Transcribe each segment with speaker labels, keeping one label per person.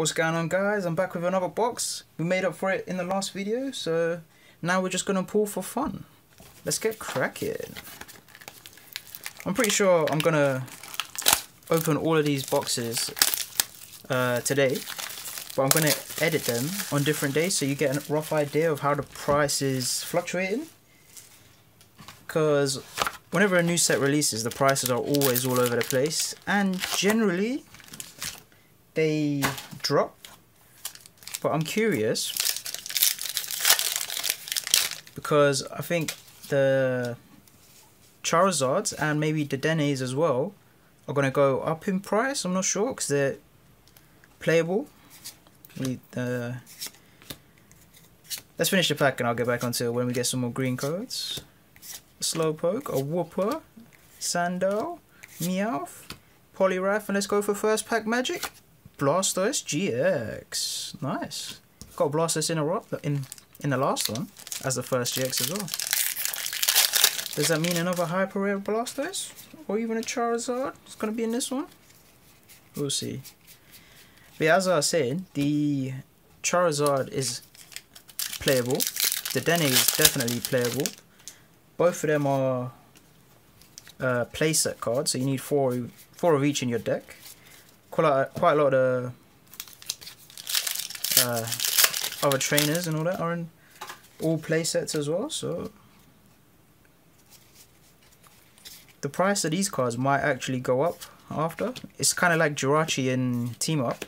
Speaker 1: What's going on guys? I'm back with another box. We made up for it in the last video, so now we're just gonna pull for fun. Let's get cracking. I'm pretty sure I'm gonna open all of these boxes uh, today, but I'm gonna edit them on different days so you get a rough idea of how the price is fluctuating. Because whenever a new set releases, the prices are always all over the place, and generally they drop. But I'm curious because I think the Charizards and maybe the Denes as well are going to go up in price. I'm not sure because they're playable. Uh, let's finish the pack and I'll get back onto when we get some more green codes. Slowpoke, a Wooper, Sandal, Meowth, Poliwrath, and let's go for first pack magic. Blastoise GX. Nice. Got Blastoise in a in in the last one as the first GX as well. Does that mean another hyper rare Blastoise? Or even a Charizard is gonna be in this one? We'll see. But as I saying, the Charizard is playable. The Dene is definitely playable. Both of them are uh, playset cards, so you need four four of each in your deck quite a, quite a lot of uh, other trainers and all that are in all play sets as well. So the price of these cards might actually go up after. It's kind of like Jirachi in Team Up.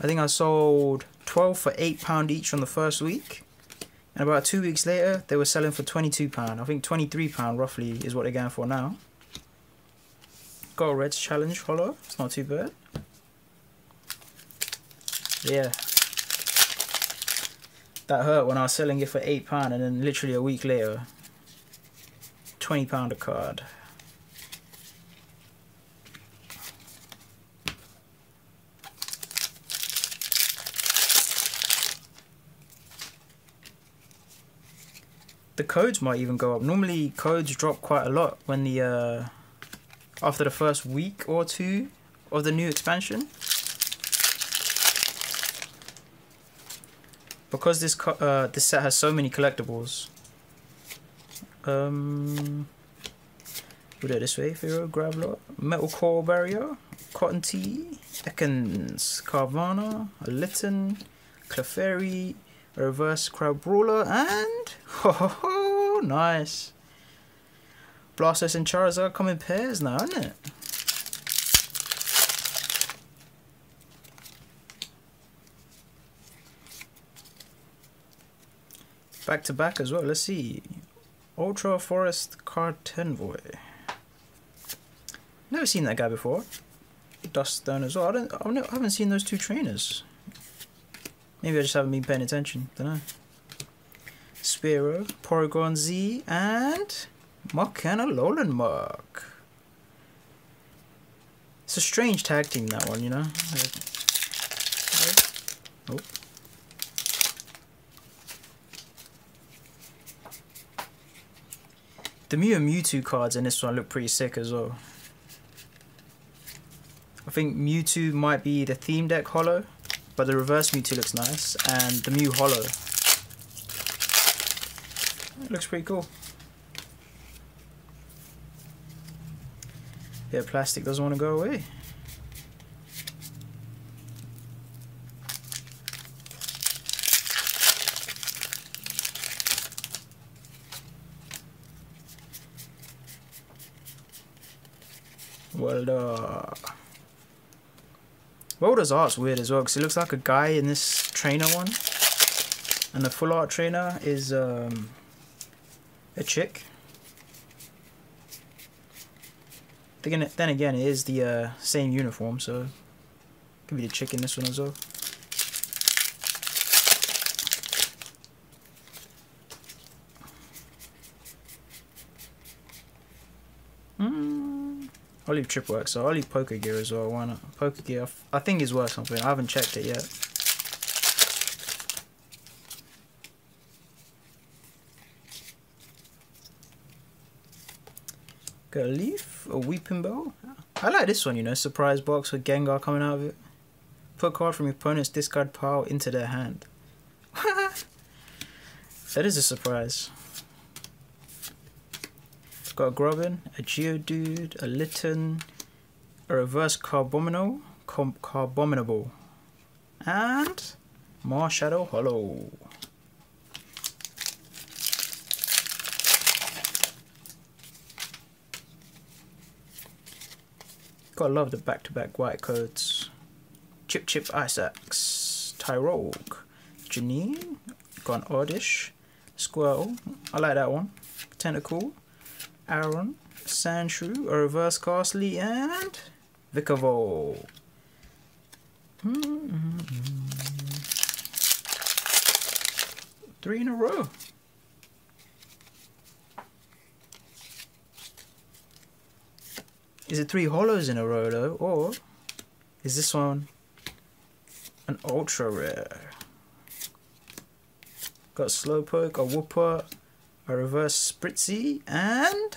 Speaker 1: I think I sold 12 for £8 each on the first week. And about two weeks later, they were selling for £22. I think £23 roughly is what they're going for now. Got a Red's Challenge holo. It's not too bad. Yeah. That hurt when I was selling it for £8 and then literally a week later, £20 a card. The codes might even go up. Normally codes drop quite a lot when the uh, after the first week or two of the new expansion. Because this uh, this set has so many collectibles. Um, we'll it this way. Firo, Graveler, Metal Core Barrier, Cottonee, Ekans, Carvanha, a Litten, Clefairy, a Reverse Crabrawler, and ho ho ho, nice. Blastoise and Charizard come in pairs now, isn't it? Back to back as well. Let's see. Ultra Forest Kartenvoy. Never seen that guy before. Duststone as well. I don't. I haven't seen those two trainers. Maybe I just haven't been paying attention. Don't know. Spearow, Porygon Z, and Mark-Canna Alolan Muk. It's a strange tag team, that one, you know? The Mew and Mewtwo cards in this one look pretty sick as well. I think Mewtwo might be the theme deck holo, but the reverse Mewtwo looks nice, and the Mew holo. It looks pretty cool. Yeah, plastic doesn't want to go away. Well, uh... Welder's art's weird as well, because it looks like a guy in this trainer one. And the full art trainer is um, a chick. Then, then again, it is the uh, same uniform, so could be the chicken this one as well. Mm. I'll leave Trip Work, so I'll leave Pokégear as well. Why not? Pokégear, I think is worth something. I haven't checked it yet. Got a leaf, a Weepinbell. I like this one, you know, surprise box with Gengar coming out of it. Put a card from your opponent's discard pile into their hand. that is a surprise. Got a Grubbin, a Geodude, a Litten, a Reverse Carbomino, Crabominable, and Marshadow Holo. Gotta love the back-to-back -back white codes. Chip Chip Axe, Tyrogue, Janine, an Oddish, Squirtle, I like that one, Tentacool, Aron, Sandshrew, a Reverse Gastly, and Vikavolt. Mm -hmm. Three in a row. Is it three holos in a row though, or is this one an ultra rare? Got Slowpoke, a Wooper, a Reverse Spritzee, and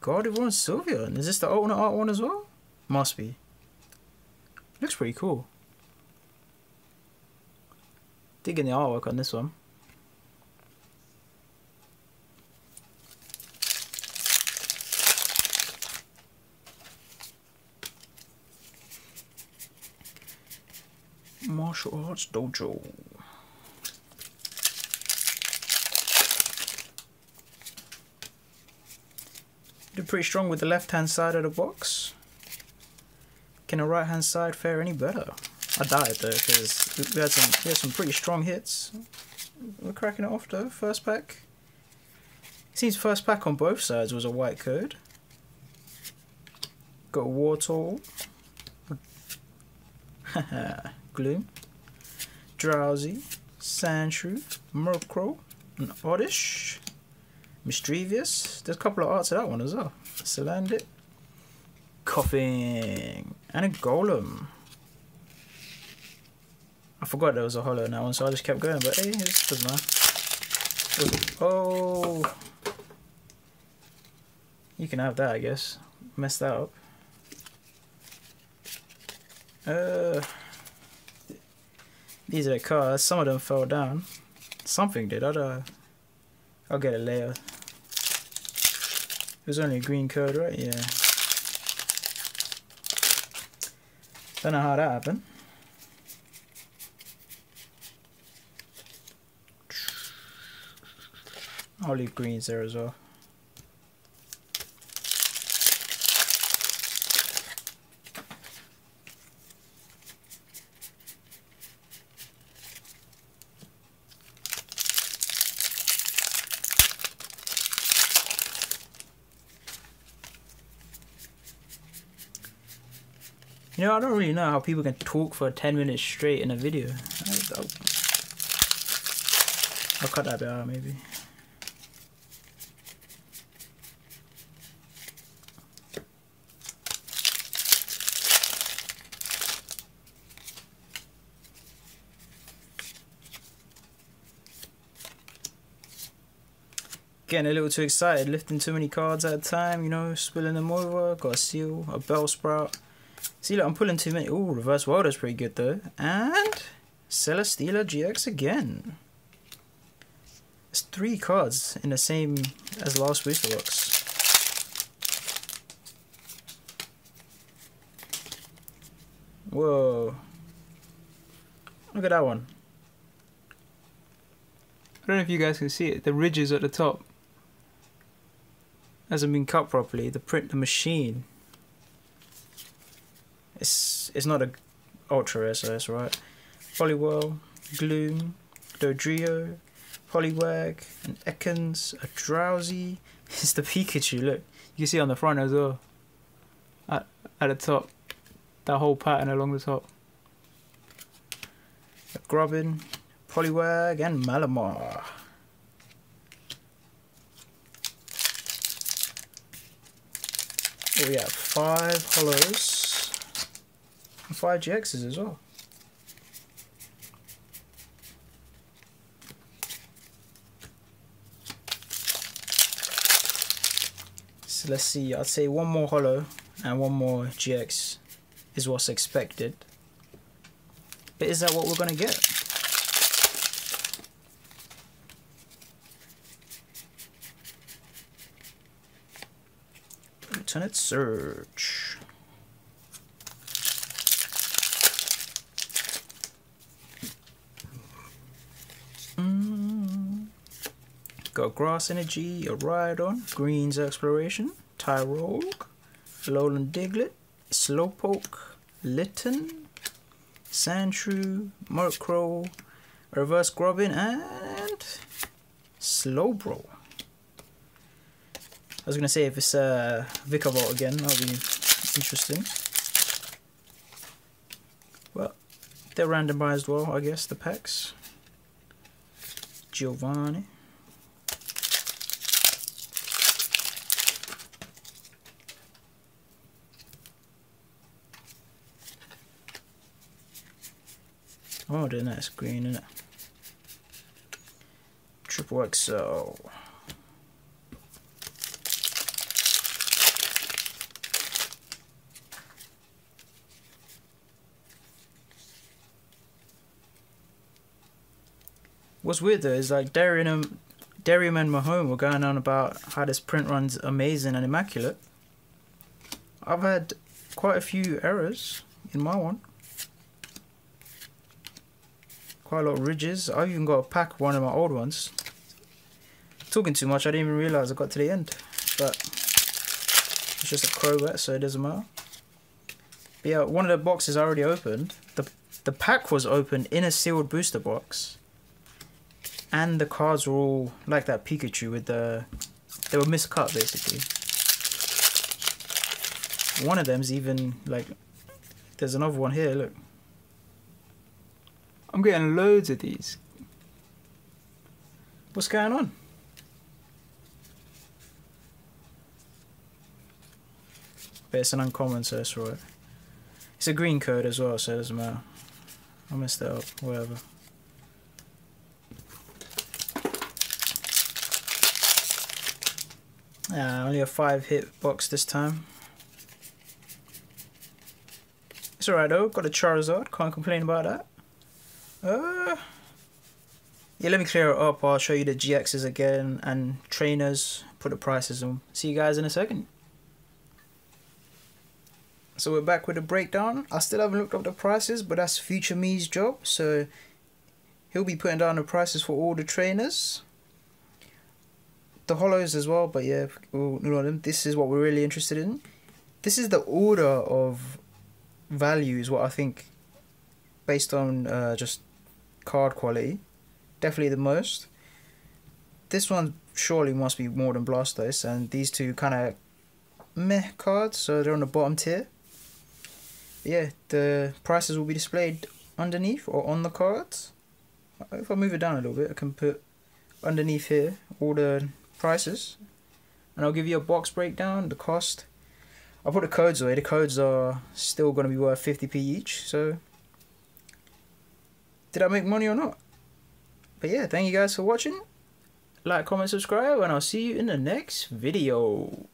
Speaker 1: Gardevoir Sylveon. Is this the alternate art one as well? Must be. Looks pretty cool. Digging the artwork on this one. Martial Arts Dojo. Did pretty strong with the left hand side of the box. Can the right hand side fare any better? I it though, because we had some we had some pretty strong hits. We're cracking it off though. First pack. Seems first pack on both sides was a white code. Got a Wartortle. Gloom, Drowzee, Sandshrew, Murkrow, and Oddish, Mischievous. There's a couple of arts of that one as well. Salandit, Koffing, and a Golem. I forgot there was a holo in that one, so I just kept going, but hey, it's good, man. Oh! You can have that, I guess. Mess that up. Uh... These are the cards. Some of them fell down. Something did. I'll, uh, I'll get it later. It was only a green code, right? Yeah. Don't know how that happened. I'll leave greens there as well. You know, I don't really know how people can talk for 10 minutes straight in a video. I'll, cut that bit out maybe. Getting a little too excited, lifting too many cards at a time, you know, spilling them over. Got a Seel, a Bellsprout, See, look, I'm pulling too many. Oh, Reverse is pretty good, though. And Celesteela GX again. It's three cards in the same as last booster box. Whoa. Look at that one. I don't know if you guys can see it. The ridges at the top hasn't been cut properly. The print, the machine it's it's not a ultra SS, right? Poliwhirl, Gloom, Dodrio, Poliwag, and Ekans, a Drowzee. It's the Pikachu, look. You can see on the front as well. At, at the top. That whole pattern along the top. A Grubbin, Poliwag, and Malamar. We have five holos five GXs as well. So let's see, I'd say one more holo and one more GX is what's expected. But is that what we're gonna get? Lieutenant Surge. Mm. Got Grass Energy, a Rhydon, Green's Exploration, Tyrogue, Alolan Diglett, Slowpoke, Litten, Sandshrew, Murkrow, Reverse Grubbin, and Slowbro. I was gonna say if it's uh, Vikavolt again, that'll be interesting. Well, they're randomized well, I guess, the packs. Giovanni. Oh, then that's green, isn't it? Triple XL. What's weird though is like Darian and and Mahone were going on about how this print run's amazing and immaculate. I've had quite a few errors in my one. Quite a lot of ridges. I've even got a pack of one of my old ones. Talking too much, I didn't even realise I got to the end. But it's just a Crobat, so it doesn't matter. But yeah, one of the boxes I already opened. The the pack was opened in a sealed booster box and the cards were all like that Pikachu with the they were miscut basically. One of them's even like there's another one here, look. I'm getting loads of these. What's going on? But it's an uncommon, so that's right. It's a green code as well, so it doesn't matter. I messed that up, whatever. Uh, only a 5 hit box this time. It's alright though, got a Charizard, can't complain about that. Uh, yeah, let me clear it up, I'll show you the GXs again and trainers, put the prices on. See you guys in a second. So we're back with the breakdown. I still haven't looked up the prices, but that's future me's job. So he'll be putting down the prices for all the trainers the holos as well, but yeah, this is what we're really interested in. This is the order of values, what I think, based on uh, just card quality, definitely the most. This one surely must be more than Blastoise, and these two kind of meh cards, so they're on the bottom tier. Yeah, the prices will be displayed underneath or on the cards. If I move it down a little bit, I can put underneath here all the prices and I'll give you a box breakdown, the cost. I'll put the codes away. The codes are still going to be worth 50p each. So, did I make money or not? But yeah, thank you guys for watching. Like, comment, subscribe, and I'll see you in the next video.